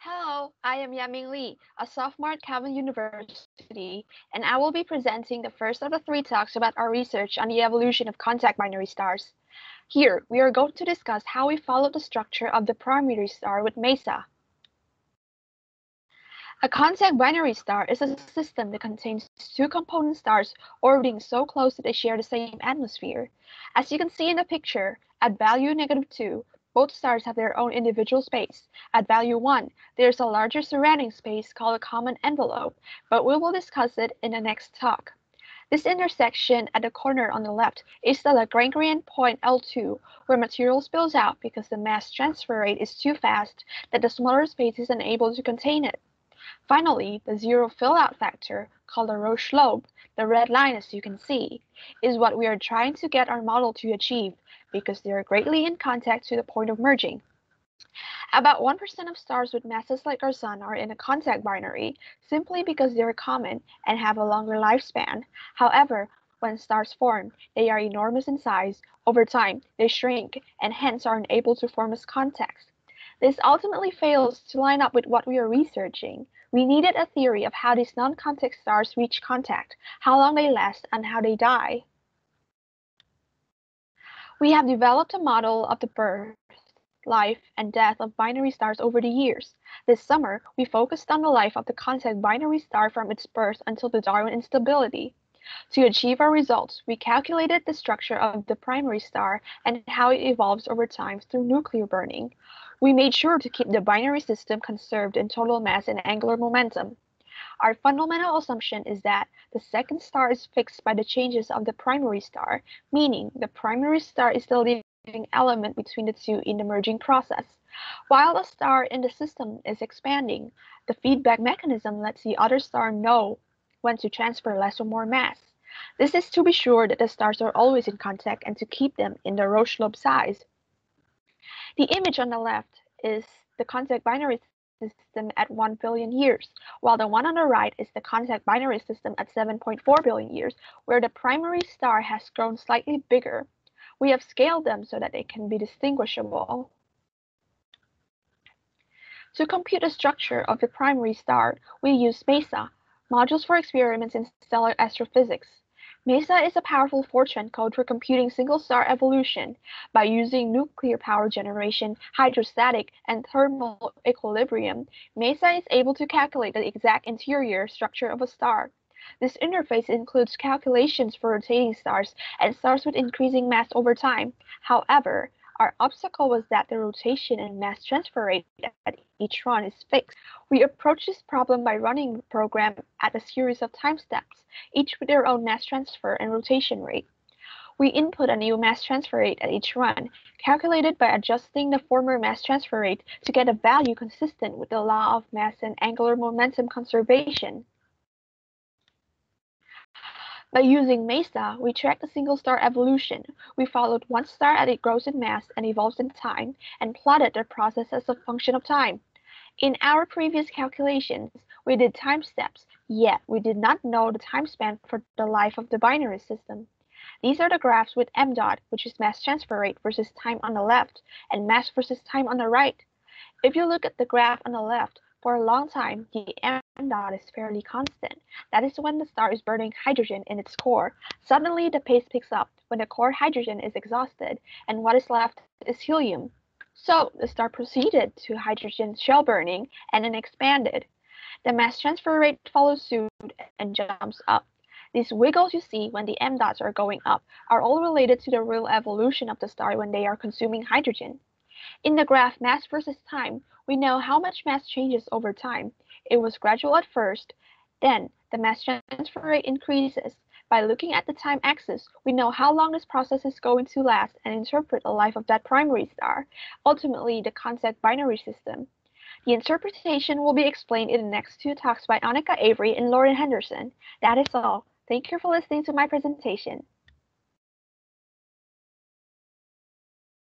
Hello, I am Gia Mien Le, a sophomore at Calvin University, and I will be presenting the first of the three talks about our research on the evolution of contact binary stars. Here, we are going to discuss how we follow the structure of the primary star with MESA. A contact binary star is a system that contains two component stars orbiting so close that they share the same atmosphere. As you can see in the picture, at value negative 2, both stars have their own individual space. At value 1, there's a larger surrounding space called a common envelope, but we will discuss it in the next talk. This intersection at the corner on the left is the Lagrangian point L2, where material spills out because the mass transfer rate is too fast that the smaller space is unable to contain it. Finally, the zero fill-out factor, called the Roche lobe, the red line as you can see, is what we are trying to get our model to achieve because they are greatly in contact to the point of merging. About 1% of stars with masses like our Sun are in a contact binary simply because they are common and have a longer lifespan. However, when stars form, they are enormous in size. Over time, they shrink and hence are unable to form as contacts. This ultimately fails to line up with what we are researching. We needed a theory of how these non-contact stars reach contact, how long they last, and how they die. We have developed a model of the birth, life, and death of binary stars over the years. This summer, we focused on the life of the contact binary star from its birth until the Darwin instability. To achieve our results, we calculated the structure of the primary star and how it evolves over time through nuclear burning. We made sure to keep the binary system conserved in total mass and angular momentum. Our fundamental assumption is that the second star is fixed by the changes of the primary star, meaning the primary star is the living element between the two in the merging process. While the star in the system is expanding, the feedback mechanism lets the other star know when to transfer less or more mass. This is to be sure that the stars are always in contact and to keep them in the Roche lobe size. The image on the left is the contact binary system at 1 billion years, while the one on the right is the contact binary system at 7.4 billion years, where the primary star has grown slightly bigger. We have scaled them so that they can be distinguishable. To compute the structure of the primary star, we use MESA, Modules for Experiments in Stellar Astrophysics. MESA is a powerful Fortran code for computing single-star evolution by using nuclear power generation, hydrostatic, and thermal equilibrium. MESA is able to calculate the exact interior structure of a star. This interface includes calculations for rotating stars and stars with increasing mass over time. However, our obstacle was that the rotation and mass transfer rate at each run is fixed. We approach this problem by running the program at a series of time steps, each with their own mass transfer and rotation rate. We input a new mass transfer rate at each run, calculated by adjusting the former mass transfer rate to get a value consistent with the law of mass and angular momentum conservation. By using MESA, we tracked the single-star evolution. We followed one star as it grows in mass and evolves in time, and plotted the process as a function of time. In our previous calculations, we did time steps, yet we did not know the time span for the life of the binary system. These are the graphs with m dot, which is mass transfer rate versus time on the left, and mass versus time on the right. If you look at the graph on the left, for a long time, the m dot is fairly constant. That is when the star is burning hydrogen in its core. Suddenly, the pace picks up when the core hydrogen is exhausted, and what is left is helium. So the star proceeded to hydrogen shell burning and then expanded. The mass transfer rate follows suit and jumps up. These wiggles you see when the m dots are going up are all related to the real evolution of the star when they are consuming hydrogen. In the graph mass versus time, we know how much mass changes over time. It was gradual at first, then the mass transfer rate increases. By looking at the time axis, we know how long this process is going to last and interpret the life of that primary star, ultimately the contact binary system. The interpretation will be explained in the next two talks by Annika Avery and Lauren Henderson. That is all. Thank you for listening to my presentation.